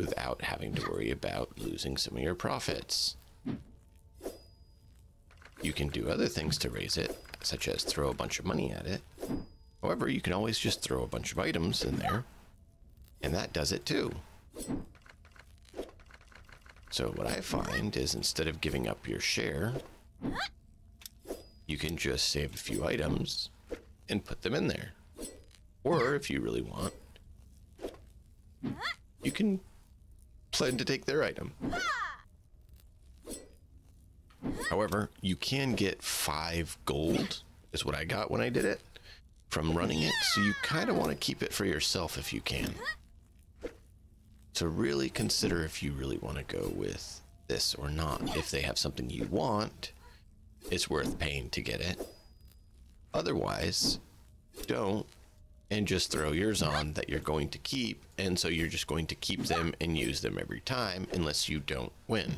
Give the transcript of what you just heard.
without having to worry about losing some of your profits. You can do other things to raise it, such as throw a bunch of money at it. However, you can always just throw a bunch of items in there, and that does it too. So what I find is instead of giving up your share, you can just save a few items and put them in there. Or if you really want, you can plan to take their item. However, you can get five gold, is what I got when I did it, from running it. So you kind of want to keep it for yourself if you can. So really consider if you really want to go with this or not. If they have something you want, it's worth paying to get it. Otherwise, don't and just throw yours on that you're going to keep. And so you're just going to keep them and use them every time unless you don't win.